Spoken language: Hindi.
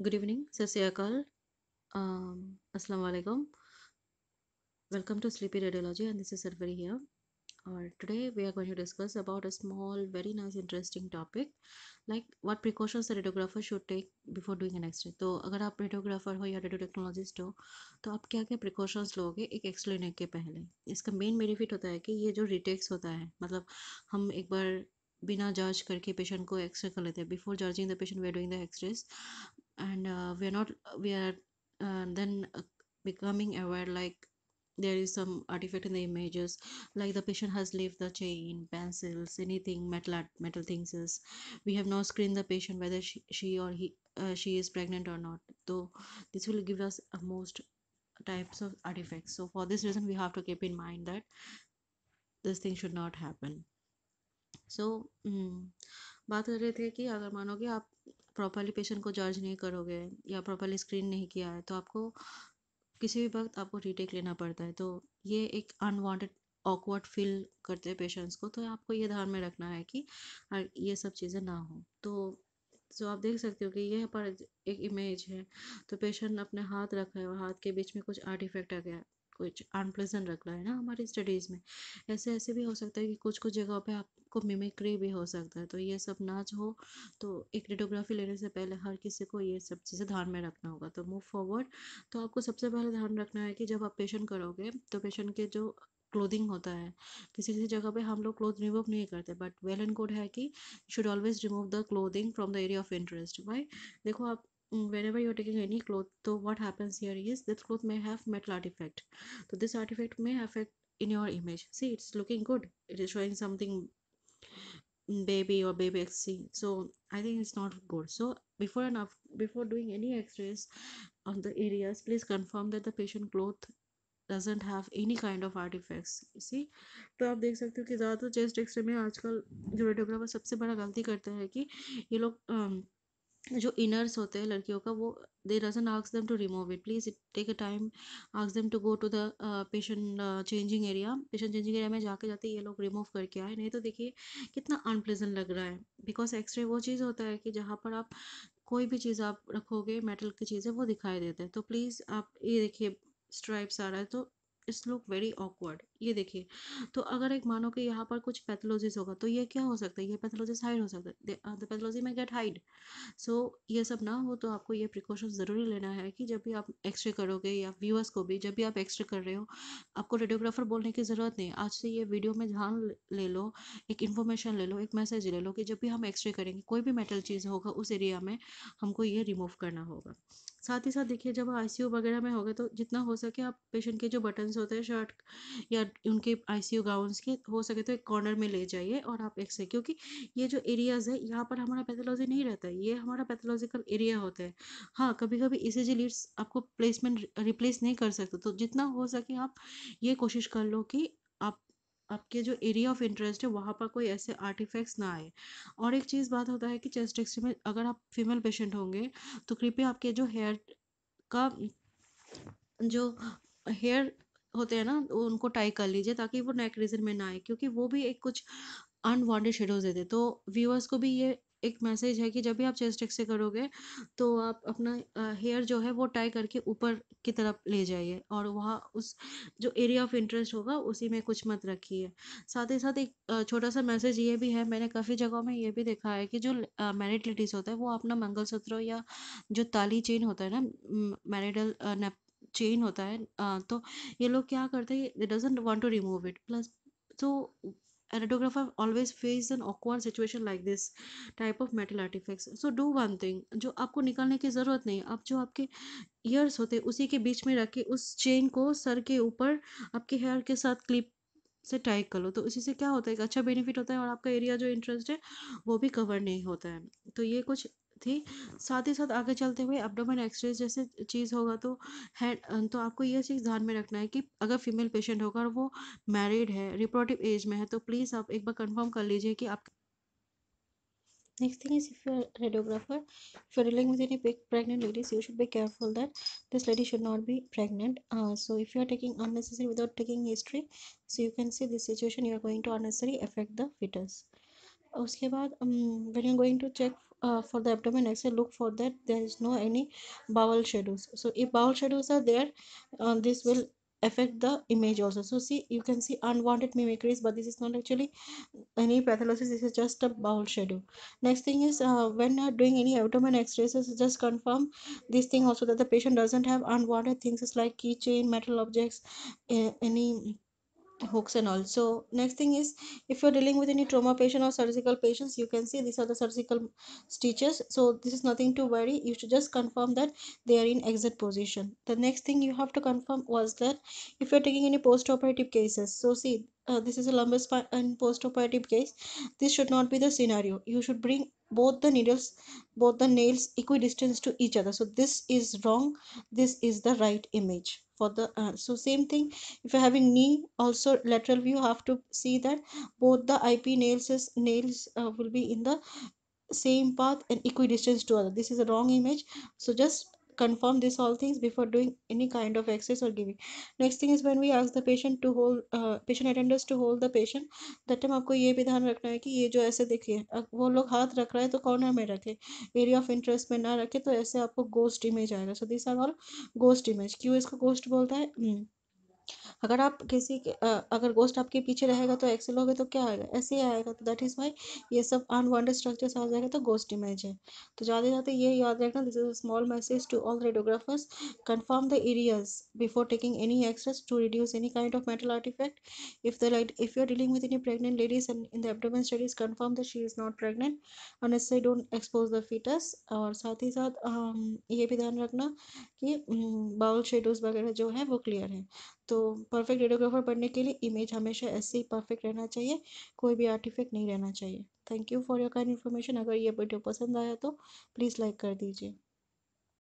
गुड इवनिंग सत श्रीकाल असलम वालेकुम welcome to sleepy radiology and this is sir very here और today we are going to discuss about a small very nice interesting topic like what precautions a radiographer should take before doing an x ray तो अगर आप रेडियोग्राफर हो या रेडियो टेक्नोलॉजिस्ट हो तो आप क्या क्या प्रिकॉशंस लोगे एक एक्स के पहले? इसका मेन बेनिफिट होता है कि ये जो रिटेक्स होता है मतलब हम एक बार बिना जांच करके पेशेंट को एक्सरे कर लेते हैं before charging the patient we are doing the X rays and uh, we are not we are uh, then uh, becoming aware like there is some artifact in the images like the patient has left the chain pencils anything metal metal things is we have not screened the patient whether she, she or he uh, she is pregnant or not so this will give us a most types of artifacts so for this reason we have to keep in mind that this thing should not happen so um, बात कर रहे थे कि अगर मानोगे आप प्रॉपरली पेशेंट को चार्ज नहीं करोगे या प्रॉपरली स्क्रीन नहीं किया है तो आपको किसी भी वक्त आपको रीटेक लेना पड़ता है। तो ये एक अनवांटेड ऑकवर्ड फील करते हैं पेशेंट्स को। तो आपको ये ध्यान में रखना है कि ये सब चीज़ें ना हो। तो सो आप देख सकते हो कि यह पर एक इमेज है। तो पेशेंट अपने हाथ रखा है और हाथ के बीच में कुछ आर्टिफैक्ट आ गया। कुछ अनप्लेजेंट रख रहा है ना हमारी स्टडीज़ में। ऐसे ऐसे भी हो सकता है कि कुछ कुछ जगहों पे आपको मिमिक्री भी हो सकता है। तो ये सब नाच हो तो एक रेडियोग्राफी लेने से पहले हर किसी को ये सब चीज़ें ध्यान में रखना होगा। तो मूव फॉरवर्ड तो आपको सबसे पहले ध्यान रखना है कि जब आप पेशेंट करोगे तो पेशेंट के जो क्लोथिंग होता है, किसी किसी जगह पे हम लोग क्लोथ रिमूव नहीं करते बट वेल एंड गुड है कि should always remove the clothing from the area of interest भाई देखो आप whenever you're taking any cloth so what happens here is this cloth may have metal artifact so this artifact may affect in your image see it's looking good it is showing something baby or baby xc so i think it's not good so before and after, before doing any x-rays on the areas please confirm that the patient cloth doesn't have any kind of artifacts see तो आप देख सकते हो कि ज़्यादातर चेस्ट एक्सरे में आजकल जो रेडियोग्राफर सबसे बड़ा गलती करता है कि ये लोग जो इनर्स होते हैं लड़कियों का, वो they doesn't ask them to remove it please it take a time ask them to go to the patient changing area patient changing area में जाके जाते ये लोग रिमूव करके आए। नहीं तो देखिए, कितना अनप्लेजेंट लग रहा है। बिकॉज़ एक्सरे वो चीज़ होता है कि जहाँ पर आप कोई भी चीज़ आप रखोगे मेटल की चीज़ें, वो दिखाई देते हैं। तो प्लीज़ आप, ये देखिए स्ट्राइप्स आ रहा है। तो इट्स लुक वेरी ऑकवर्ड। ये देखिए तो अगर एक मानो कि यहाँ पर कुछ पैथोलॉजीज होगा तो ये क्या हो सकता है? ये पैथोलॉजीज हाइड हो सकता है। पैथोलॉजी में गेट हाइड। सो, ये सब ना हो तो आपको ये प्रिकॉशन ज़रूरी लेना है कि जब भी आप एक्सरे करोगे या व्यूअर्स को भी, जब भी आप एक्सरे कर रहे हो, आपको रेडियोग्राफर बोलने की ज़रूरत नहीं। आज से ये वीडियो में ध्यान ले लो, एक इन्फॉर्मेशन ले लो, एक मैसेज ले लो कि जब भी हम एक्सरे करेंगे, कोई भी मेटल चीज़ होगा उस एरिया में, हमको ये रिमूव करना होगा। साथ ही साथ देखिए, जब आईसीयू वगैरह में हो होगा तो जितना हो सके आप पेशेंट के जो बटन्स होते हैं शर्ट या उनके आईसीयू गाउन्स के हो सके तो एक कॉर्नर में ले जाइए और आप एक से, क्योंकि ये जो एरियाज़ है, यहाँ पर हमारा पैथोलॉजी नहीं रहता है। ये हमारा पैथोलॉजिकल एरिया होता है। हाँ कभी कभी ई जी लीड्स आपको प्लेसमेंट रिप्लेस नहीं कर सकते। तो जितना हो सके आप ये कोशिश कर लो कि आपके जो एरिया ऑफ़ इंटरेस्ट है, वहाँ पर कोई ऐसे आर्टिफैक्ट्स ना आए। और एक चीज़ बात होता है कि चेस्ट एक्सरे में अगर आप फीमेल पेशेंट होंगे तो कृपया आपके जो हेयर का जो हेयर होते हैं ना, उनको टाई कर लीजिए, ताकि वो नेक रीजन में ना आए, क्योंकि वो भी एक कुछ अनवांटेड शेडोज देते तो व्यूअर्स को भी ये एक मैसेज है कि जब भी आप चेस्ट एक्सरे करोगे तो आप अपना हेयर जो है वो टाई करके ऊपर की तरफ़ ले जाइए और वहाँ उस जो एरिया ऑफ़ इंटरेस्ट होगा, उसी में कुछ मत रखिए। साथ ही साथ एक छोटा सा मैसेज ये भी है, मैंने काफ़ी जगहों में ये भी देखा है कि जो मैरिड लेडीज़ होता है, वो अपना मंगलसूत्र या जो ताली चेन होता है ना मैरिडल चेन होता है तो ये लोग क्या करते हैं doesn't want to remove it plus तो a radiographer always face an awkward situation like this type of metal artifacts. So, do one thing. जो आपको निकालने की ज़रूरत नहीं, आप जो आपके ईयर्स होते, उसी के बीच में रख के उस चेन को सर के ऊपर आपके हेयर के साथ क्लिप से टाइप कर लो। तो उसी से क्या होता है, एक अच्छा बेनिफिट होता है और आपका एरिया जो इंटरेस्ट है, वो भी कवर नहीं होता है। तो ये कुछ थी। साथ ही साथ आगे चलते हुए एब्डोमेन एक्सरेज जैसे चीज़ होगा तो है तो आपको यह चीज़ ध्यान में रखना है कि अगर फीमेल पेशेंट होगा और वो मैरिड है रिपोर्टिव एज में है तो प्लीज़ आप एक बार कन्फर्म कर लीजिए कि आप next thing is if you radiographer for dealing with any pregnant ladies you should be careful that this lady should not be pregnant so if you are taking unnecessary without taking history so you can see this situation you are going to unnecessary affect the foetus उसके बाद when you going to check uh, for the abdomen x-ray look for that. There is no any bowel shadows. So if bowel shadows are there uh, this will affect the image also. So see you can see unwanted mimicries but this is not actually any pathology. This is just a bowel shadow. Next thing is uh, when doing any abdomen x-rays just confirm this thing also that the patient doesn't have unwanted things like keychain metal objects any hooks and all. So next thing is if you're dealing with any trauma patient or surgical patients you can see these are the surgical stitches. So this is nothing to worry. You should just confirm that they are in exit position. The next thing you have to confirm was that if you're taking any post-operative cases so see uh, this is a lumbar spine and post-operative case. This should not be the scenario. You should bring both the needles both the nails equidistant to each other. So this is wrong. This is the right image for the uh, so same thing if you're having knee also lateral view have to see that both the ip nails is nails uh, will be in the same path and equidistant to other. This is a wrong image. So just confirm this all things before doing any kind of access or giving next thing is when we ask the patient to hold uh, patient attenders to hold the patient that time आपको ये भी ध्यान रखना है कि ये जो ऐसे देखिए वो लोग हाथ रख रहा है तो कॉर्नर में रखे एरिया ऑफ़ इंटरेस्ट में ना रखे तो ऐसे आपको गोस्ट इमेज आएगा so this are all ghost image क्यों इसको गोस्ट बोलता है अगर आप किसी के अगर गोस्ट आपके पीछे रहेगा तो एक्सेल हो तो क्या आएगा? ऐसे ही आएगा तो दैट इज़ वाई ये सब अनवॉन्टेड स्ट्रक्चर्स आ जाएगा तो गोस्ट इमेज है। तो ज़्यादा से ये याद रखना this is a small message to all radiographers confirm the areas before taking any x rays to reduce any kind of metal artefact if the light if you are dealing with any pregnant ladies in the abdomen studies confirm the she is not pregnant and don't expose the foetus और साथ ही साथ um, ये भी ध्यान रखना कि हम्म, बाउल शेडोज वगैरह जो है वो क्लियर है। तो तो परफेक्ट रेडियोग्राफर बनने के लिए इमेज हमेशा ऐसे ही परफेक्ट रहना चाहिए, कोई भी आर्टिफेक्ट नहीं रहना चाहिए। Thank you for your kind information अगर ये वीडियो पसंद आया तो प्लीज़ लाइक कर दीजिए।